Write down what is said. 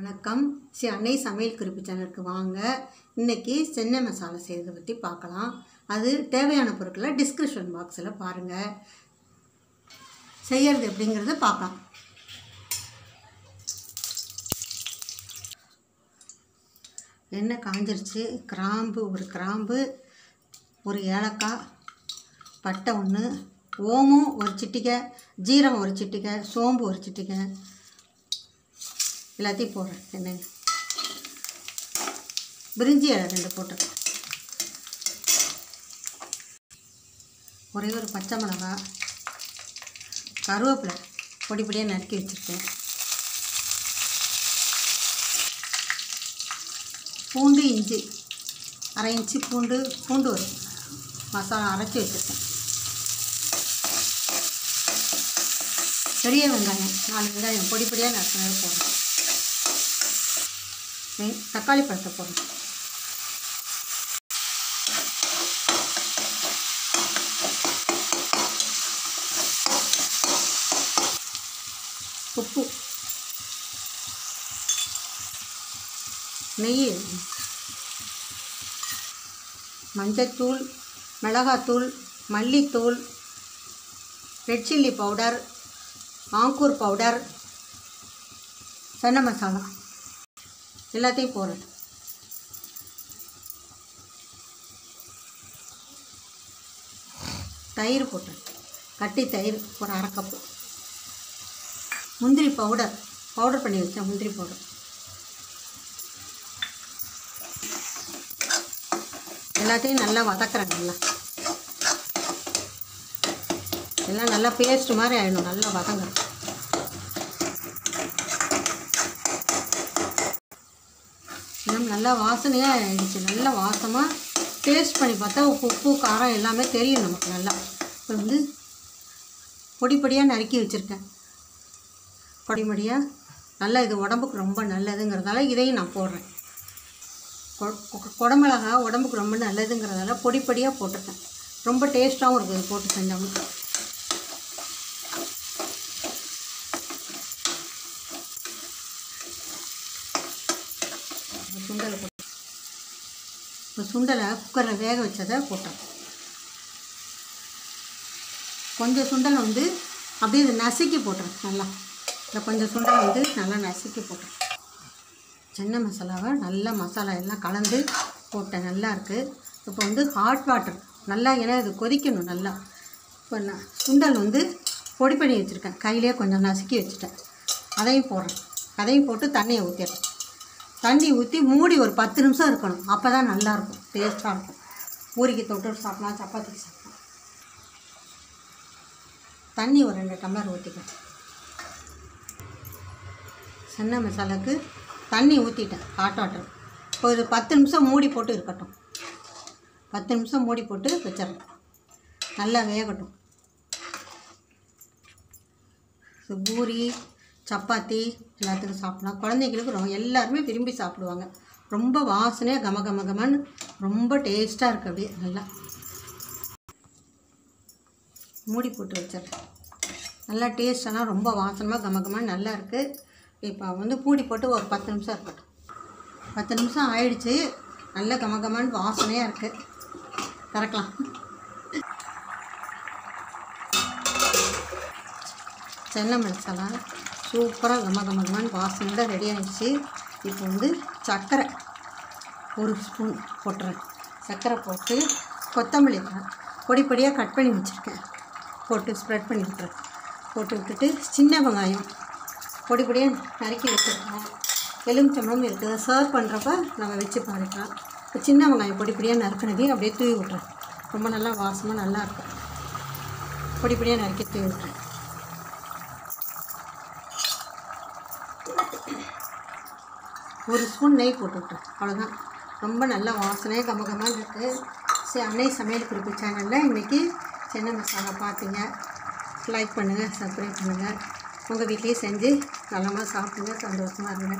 வணக்கம். ஸ்ரீ அன்னை சமையல் குறிப்பு சேனலுக்கு வாங்க. இன்றைக்கி சென்னை மசாலா செய்கிறத பற்றி பார்க்கலாம். அது தேவையான பொருட்களை டிஸ்கிரிப்ஷன் பாக்ஸில் பாருங்கள் செய்கிறது எப்படிங்கிறத பார்க்கலாம். எண்ணெய் காஞ்சிருச்சு. கிராம்பு ஒரு கிராம்பு ஒரு ஏலக்காய் பட்டை ஒன்று ஓமம் ஒரு சிட்டிகை ஜீரகம் ஒரு சிட்டிகை சோம்பு ஒரு சிட்டிகை எல்லாத்தையும் போடுறேன் என்னங்க பிரிஞ்சி ரெண்டு போட்டுருக்கேன் ஒரே ஒரு பச்சை மிளகாய் கருவேப்பிலை பொடி பொடியாக நறுக்கி வச்சுருக்கேன். பூண்டு இஞ்சி அரை இன்ச்சு பூண்டு பூண்டு வரும் மசாலா அரைச்சி வச்சுருக்கேன். பெரிய வெங்காயம் நாலு வெங்காயம் பொடி பொடியாக நறுக்கினதை போடுறேன். தக்காளி பழத்தை போடுறோம் உப்பு. நெய். மஞ்சத்தூள் மிளகாத்தூள் மல்லித்தூள் red chilli powder Ankur powder Chennai masala. எல்லாத்தையும் போடுறேன் தயிர் போட்டேன் கட்டி தயிர் ஒரு அரை கப்பு முந்திரி பவுடர் பவுடர் பண்ணி வச்சேன் முந்திரி பவுடர் எல்லாத்தையும் நல்லா வதக்குறேன் நல்லா. எல்லாம் நல்லா பேஸ்ட் மாதிரி ஆயிடும் நல்லா வதங்குறேன் எல்லாம் நல்லா வாசனையாக ஆகிடுச்சு நல்லா வாசமாக டேஸ்ட் பண்ணி பார்த்தா உப்பு காரம் எல்லாமே தெரியும் நமக்கு நல்லா. இப்போ வந்து பொடி பொடியாக நறுக்கி வச்சுருக்கேன். பொடிமடியாக நல்லா இது உடம்புக்கு ரொம்ப நல்லதுங்கிறதால இதையும் நான் போடுறேன். கொ- குடமிளகா உடம்புக்கு ரொம்ப நல்லதுங்கிறதால பொடி பொடியாக போட்டிருக்கேன். ரொம்ப டேஸ்ட்டாகவும் இருக்குது இது போட்டு செஞ்சோம்னா இந்த சுண்டலை போட்டு இப்போ சுண்டலை குக்கரில் வேக வச்சதை போட்டேன் கொஞ்சம் சுண்டலை வந்து அப்படியே இதை நசுக்கி போட்டுறேன் நல்லா. இந்த கொஞ்சம் சுண்டலை வந்து நல்லா நசுக்கி போட்டுறேன் சின்ன மசாலாவை நல்லா மசாலா எல்லாம் கலந்து போட்டேன் நல்லா இருக்குது இப்போ வந்து ஹாட் வாட்டர் நல்லா ஏன்னா இது கொதிக்கணும் நல்லா. இப்போ நான் சுண்டல் வந்து பொடி பண்ணி வச்சுருக்கேன். கையிலே கொஞ்சம் நசுக்கி வச்சுட்டேன். அதையும் போடுறேன். அதையும் போட்டு தண்ணியை ஊற்றிடுறேன் தண்ணி ஊற்றி மூடி ஒரு பத்து நிமிஷம் இருக்கணும். அப்போ தான் நல்லாயிருக்கும் டேஸ்ட்டாக இருக்கும். பூரிக்கு தொட்டு சாப்பிட்லாம் சப்பாத்திக்கு சாப்பிட்லாம். தண்ணி ஒரு ரெண்டு டம்ளர் ஊற்றிக்கணும் சின்ன மசாலாவுக்கு தண்ணி ஊற்றிட்டேன் ஹாட் வாட்டர் ஒரு பத்து நிமிஷம் மூடி போட்டு இருக்கட்டும். பத்து நிமிஷம் மூடி போட்டு வச்சிடறேன் நல்லா வேகட்டும். பூரி சப்பாத்தி எல்லாத்துக்கும் சாப்பிடலாம். குழந்தைங்களுக்கு ரொம்ப எல்லாருமே விரும்பி சாப்பிடுவாங்க. ரொம்ப வாசனையாக கம கம கமன்னு ரொம்ப டேஸ்ட்டாக இருக்குது அப்படியே நல்லா. மூடி போட்டு வச்சிடுறேன். நல்லா டேஸ்டெல்லாம் ரொம்ப வாசனமாக கம கமன்னு நல்லா இருக்குது இப்போ வந்து மூடி போட்டு ஒரு பத்து நிமிஷம் இருக்கட்டும். பத்து நிமிஷம் ஆயிடுச்சு. நல்ல கம கமன்னு வாசனையாக இருக்குது திறக்கலாம் சென்னை மசாலா சூப்பராக கம கம கமன்னு வாசனையோட ரெடி ஆகிடுச்சு இப்போ வந்து சர்க்கரை ஒரு ஸ்பூன் போட்டுறேன். சர்க்கரை போட்டு கொத்தமல்லி பொடி பொடியாக கட் பண்ணி வச்சுருக்கேன். போட்டு ஸ்ப்ரெட் பண்ணி விட்டுறேன். போட்டு விட்டுட்டு சின்ன வெங்காயம் பொடி பொடியாக நறுக்கி வச்சுருக்கேன். எலுமிச்சம்பழம் இருக்குது சர்வ் பண்ணுறப்ப நம்ம வச்சு பாருக்கலாம். இப்போ சின்ன வெங்காயம் பொடி பொடியாக நறுக்கினதையும் அப்படியே தூவி விட்றேன் ரொம்ப நல்லா வாசமாக நல்லா இருக்கும். பொடி பொடியாக நறுக்கி தூவி விட்றேன் ஒரு ஸ்பூன் நெய் போட்டுவிட்டேன் அவ்வளோதான் ரொம்ப நல்ல வாசனையாக கமகமாக இருக்குது சரி அன்னை சமையல் குறிப்பு சேனலில் இன்றைக்கி சென்னை மசாலா பார்த்தீங்க லைக் பண்ணுங்கள் சப்ஸ்கிரைப் பண்ணுங்கள் உங்கள் வீட்லேயே செஞ்சு நலமாக சாப்பிடுங்க சந்தோஷமாக இருங்க.